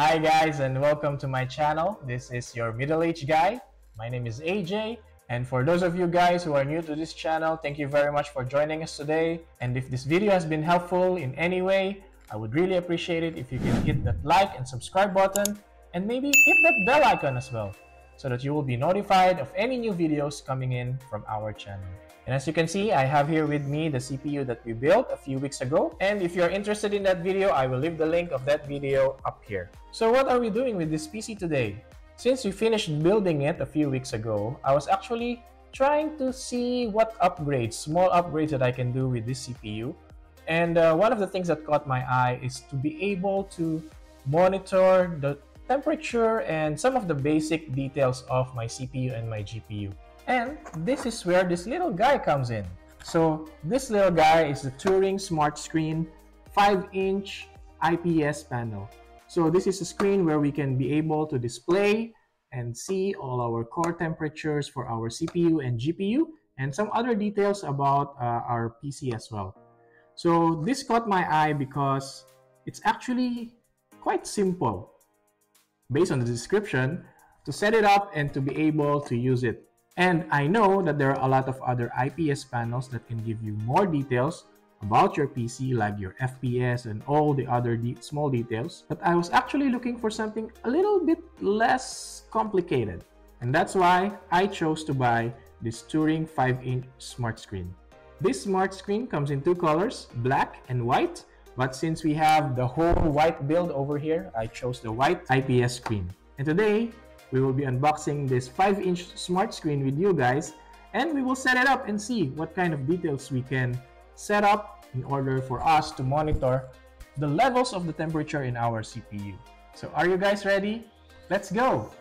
Hi guys and welcome to my channel. This is your middle-aged guy. My name is AJ and for those of you guys who are new to this channel, thank you very much for joining us today. And if this video has been helpful in any way, I would really appreciate it if you can hit that like and subscribe button and maybe hit that bell icon as well so that you will be notified of any new videos coming in from our channel. And as you can see, I have here with me the CPU that we built a few weeks ago. And if you're interested in that video, I will leave the link of that video up here. So what are we doing with this PC today? Since we finished building it a few weeks ago, I was actually trying to see what upgrades, small upgrades that I can do with this CPU. And uh, one of the things that caught my eye is to be able to monitor the temperature and some of the basic details of my CPU and my GPU. And this is where this little guy comes in. So this little guy is the Turing Smart Screen 5-inch IPS panel. So this is a screen where we can be able to display and see all our core temperatures for our CPU and GPU and some other details about uh, our PC as well. So this caught my eye because it's actually quite simple based on the description to set it up and to be able to use it. And I know that there are a lot of other IPS panels that can give you more details about your PC like your FPS and all the other de small details, but I was actually looking for something a little bit less complicated. And that's why I chose to buy this Turing 5-inch smart screen. This smart screen comes in two colors, black and white, but since we have the whole white build over here, I chose the white IPS screen. And today, we will be unboxing this 5-inch smart screen with you guys and we will set it up and see what kind of details we can set up in order for us to monitor the levels of the temperature in our CPU. So are you guys ready? Let's go!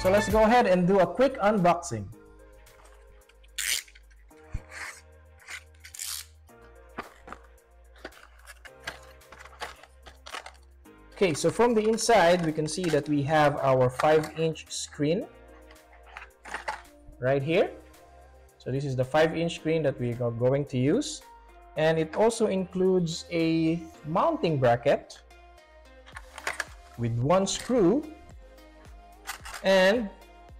So let's go ahead and do a quick unboxing. Okay, so from the inside, we can see that we have our 5-inch screen right here. So this is the 5-inch screen that we are going to use. And it also includes a mounting bracket with one screw and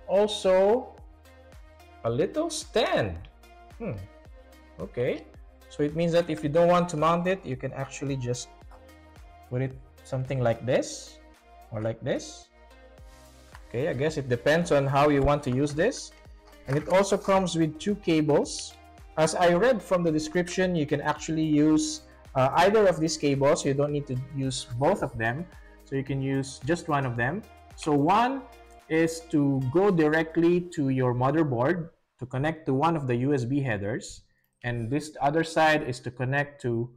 also a little stand. Hmm. Okay. So it means that if you don't want to mount it, you can actually just put it something like this or like this. Okay I guess it depends on how you want to use this. And it also comes with two cables. As I read from the description you can actually use uh, either of these cables. You don't need to use both of them. So you can use just one of them. So one is to go directly to your motherboard to connect to one of the USB headers. And this other side is to connect to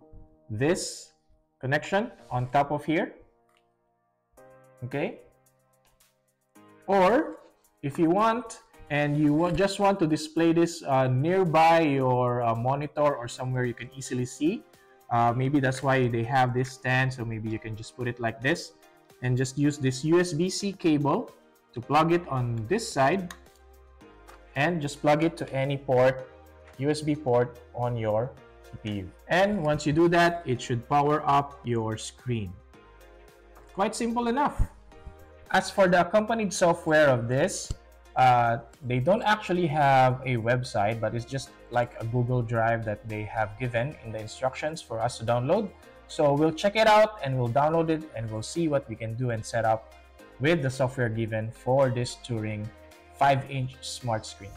this connection on top of here okay? Or if you want and you just want to display this uh, nearby your uh, monitor or somewhere you can easily see uh, maybe that's why they have this stand so maybe you can just put it like this and just use this USB-C cable to plug it on this side and just plug it to any port USB port on your And once you do that, it should power up your screen. Quite simple enough. As for the accompanied software of this, uh, they don't actually have a website, but it's just like a Google Drive that they have given in the instructions for us to download. So we'll check it out and we'll download it and we'll see what we can do and set up with the software given for this Turing 5-inch smart screen.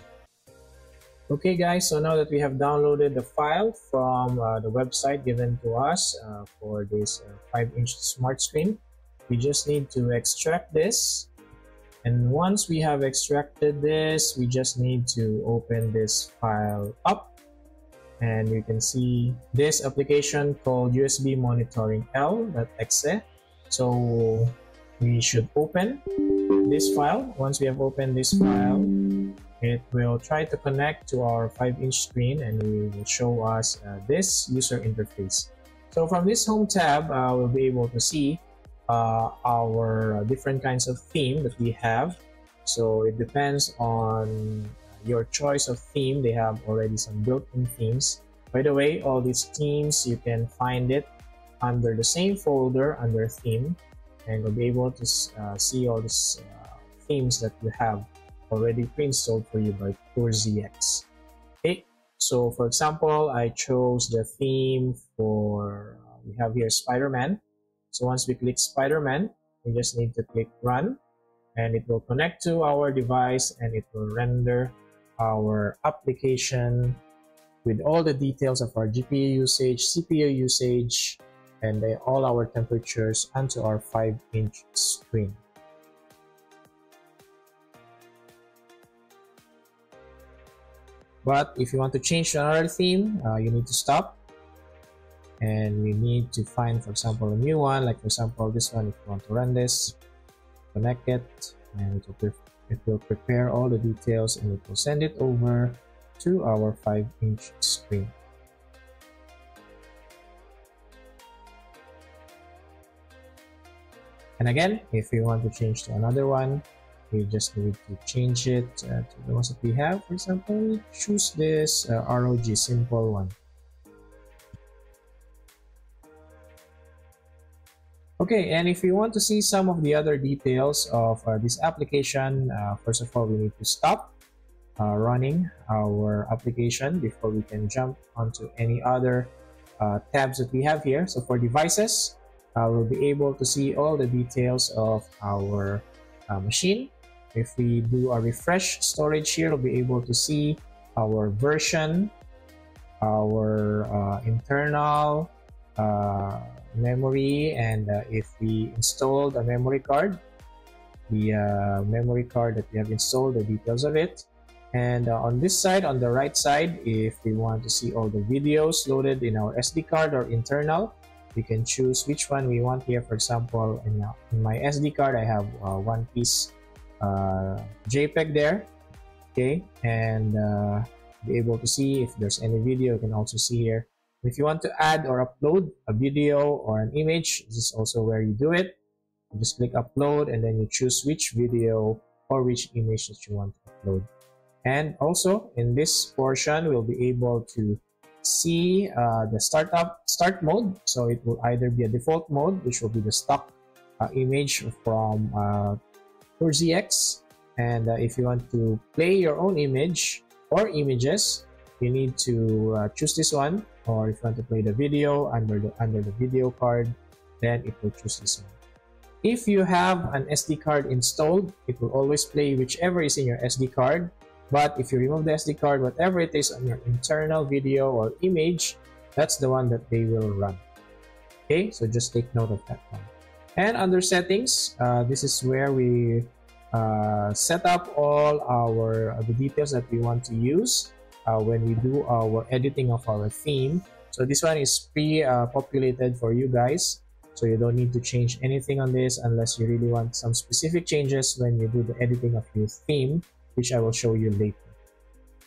Okay guys, so now that we have downloaded the file from uh, the website given to us uh, for this 5-inch uh, smart screen, we just need to extract this. And once we have extracted this, we just need to open this file up. And you can see this application called USB Monitoring L.exe. So we should open this file. Once we have opened this file, it will try to connect to our 5-inch screen and we will show us uh, this user interface. So from this home tab, uh, we'll be able to see uh, our different kinds of theme that we have. So it depends on your choice of theme. They have already some built-in themes. By the way, all these themes, you can find it under the same folder under theme and you'll be able to uh, see all these uh, themes that you have already pre-installed for you by TURZX. Okay, so for example, I chose the theme for, uh, we have here Spider-Man. So once we click Spider-Man, we just need to click run and it will connect to our device and it will render our application with all the details of our GPU usage, CPU usage, and all our temperatures onto our 5 inch screen. But if you want to change to another theme, uh, you need to stop and we need to find, for example, a new one, like for example, this one, if you want to run this, connect it, and it will, it will prepare all the details and it will send it over to our 5 inch screen. And again, if you want to change to another one, we just need to change it uh, to the ones that we have. For example, choose this uh, ROG simple one. Okay, and if you want to see some of the other details of uh, this application, uh, first of all, we need to stop uh, running our application before we can jump onto any other uh, tabs that we have here. So for devices, we'll be able to see all the details of our uh, machine. If we do a refresh storage here, we'll be able to see our version, our uh, internal uh, memory, and uh, if we installed a memory card, the uh, memory card that we have installed, the details of it. And on this side, on the right side, if we want to see all the videos loaded in our SD card or internal, we can choose which one we want here for example in, uh, in my SD card I have uh, one piece uh, JPEG there okay? And uh, be able to see if there's any video you can also see here. If you want to add or upload a video or an image this is also where you do it. You just click upload and then you choose which video or which image that you want to upload. And also in this portion we'll be able to see uh, the startup start mode. So it will either be a default mode, which will be the stock uh, image from uh, ZX. And uh, if you want to play your own image or images, you need to uh, choose this one. Or if you want to play the video under the under the video card, then it will choose this one. If you have an SD card installed, it will always play whichever is in your SD card but if you remove the SD card, whatever it is on your internal video or image, that's the one that they will run. Okay, so just take note of that one. And under settings, uh, this is where we uh, set up all our uh, the details that we want to use uh, when we do our editing of our theme. So this one is pre-populated for you guys. So you don't need to change anything on this unless you really want some specific changes when you do the editing of your theme which I will show you later.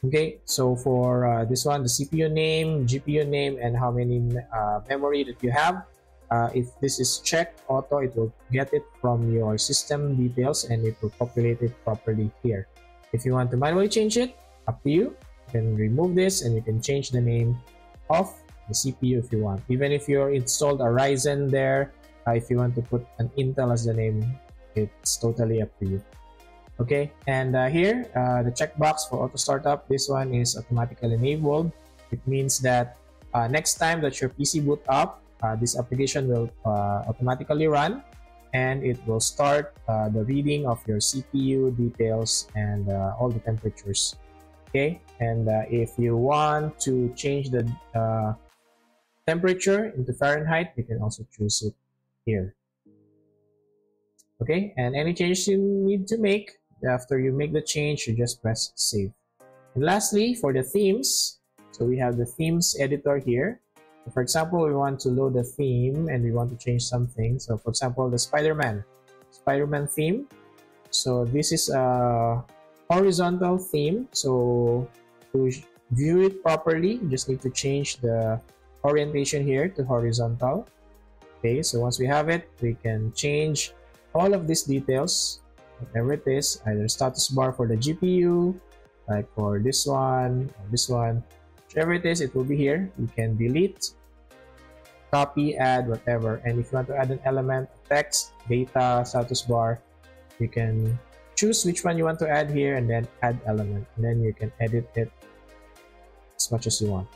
Okay, so for uh, this one, the CPU name, GPU name, and how many uh, memory that you have. Uh, if this is checked auto, it will get it from your system details and it will populate it properly here. If you want to manually change it, up to you. You can remove this and you can change the name of the CPU if you want. Even if you installed a Ryzen there, uh, if you want to put an Intel as the name, it's totally up to you okay and uh, here uh, the checkbox for auto startup this one is automatically enabled it means that uh, next time that your PC boot up this application will uh, automatically run and it will start uh, the reading of your CPU details and all the temperatures okay and if you want to change the temperature into Fahrenheit you can also choose it here okay and any changes you need to make after you make the change, you just press save. And lastly, for the themes, so we have the themes editor here. For example, we want to load a theme and we want to change something. So for example, the Spider-Man, Spider-Man theme. So this is a horizontal theme. So to view it properly, you just need to change the orientation here to horizontal. Okay, so once we have it, we can change all of these details whatever it is, either status bar for the GPU, like for this one, or this one, whichever it is, it will be here. You can delete, copy, add, whatever. And if you want to add an element, text, data, status bar, you can choose which one you want to add here and then add element. And then you can edit it as much as you want.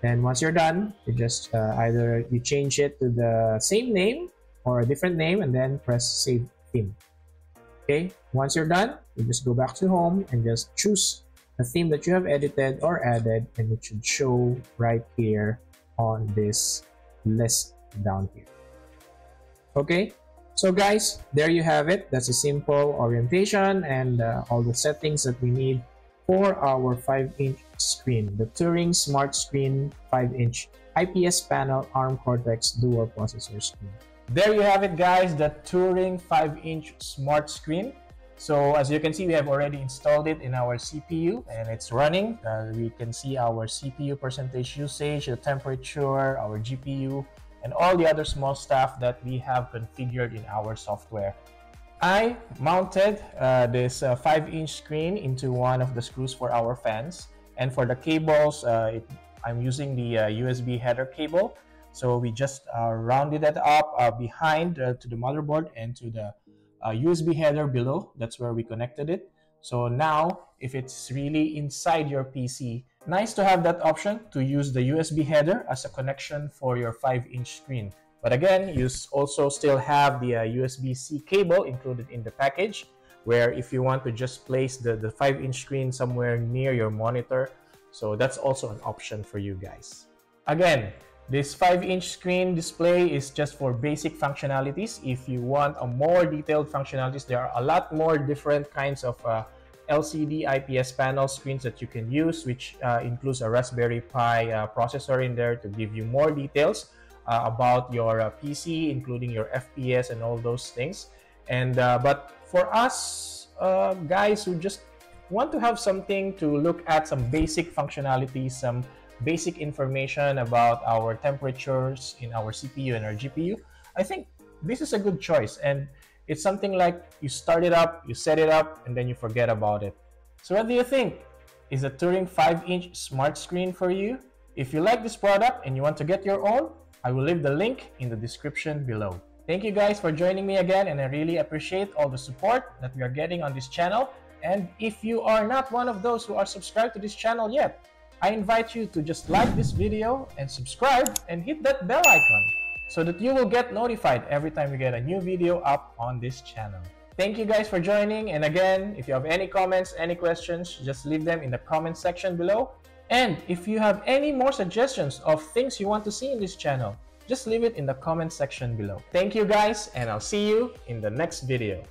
Then once you're done, you just uh, either you change it to the same name or a different name and then press save theme. Okay, once you're done, you just go back to home and just choose the theme that you have edited or added and it should show right here on this list down here. Okay, so guys, there you have it. That's a simple orientation and uh, all the settings that we need for our 5-inch screen, the Turing Smart Screen 5-inch IPS panel ARM Cortex dual processor screen. There you have it guys, the Turing 5-inch smart screen. So as you can see, we have already installed it in our CPU and it's running. Uh, we can see our CPU percentage usage, the temperature, our GPU, and all the other small stuff that we have configured in our software. I mounted uh, this 5-inch uh, screen into one of the screws for our fans. And for the cables, uh, it, I'm using the USB uh, header cable. So we just uh, rounded it up behind to the motherboard and to the USB header below. That's where we connected it. So now, if it's really inside your PC, nice to have that option to use the USB header as a connection for your 5-inch screen. But again, you also still have the uh, USB-C cable included in the package, where if you want to just place the, the 5-inch screen somewhere near your monitor, so that's also an option for you guys. Again, this 5-inch screen display is just for basic functionalities. If you want a more detailed functionalities, there are a lot more different kinds of uh, LCD IPS panel screens that you can use, which uh, includes a Raspberry Pi uh, processor in there to give you more details uh, about your uh, PC, including your FPS and all those things. And uh, but for us guys who just want to have something to look at some basic functionalities, some basic information about our temperatures in our CPU and our GPU, I think this is a good choice. And it's something like you start it up, you set it up, and then you forget about it. So what do you think? Is a Turing 5-inch smart screen for you? If you like this product and you want to get your own, I will leave the link in the description below. Thank you guys for joining me again and I really appreciate all the support that we are getting on this channel. And if you are not one of those who are subscribed to this channel yet, I invite you to just like this video and subscribe and hit that bell icon so that you will get notified every time we get a new video up on this channel. Thank you guys for joining and again, if you have any comments, any questions, just leave them in the comment section below and if you have any more suggestions of things you want to see in this channel, just leave it in the comment section below. Thank you guys and I'll see you in the next video.